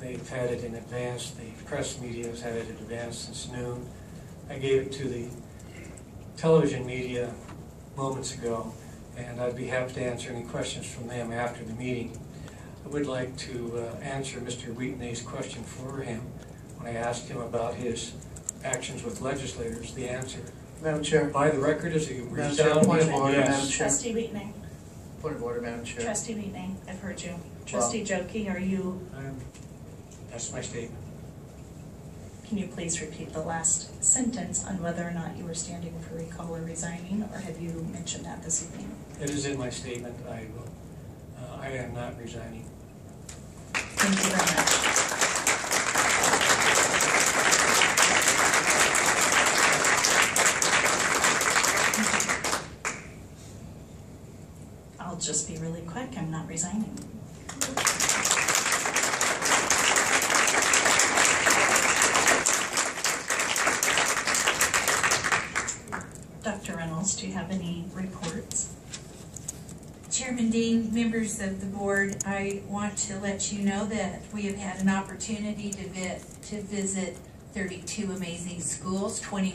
They've had it in advance, the press media has had it in advance since noon. I gave it to the television media moments ago, and I'd be happy to answer any questions from them after the meeting. I would like to uh, answer Mr. Wheaton's question for him when I asked him about his actions with legislators. The answer, Madam Chair, by the record, is he Madam reached Chair, out point of and order, Madam yes. Chair. Trustee Wheaton, point of order, Madam Chair. trustee Wheaton, I've heard you. Trustee Joki, are you, I'm- That's my statement. can you please repeat the last sentence on whether or not you were standing for recall or resigning, or have you mentioned that this evening? It is in my statement. I will, uh, I am not resigning. Thank you very much. I'll just be really quick, I'm not resigning. Dr. Reynolds, do you have any reports? Chairman Dean, members of the board, I want to let you know that we have had an opportunity to vi- to visit thirty-two amazing schools, twenty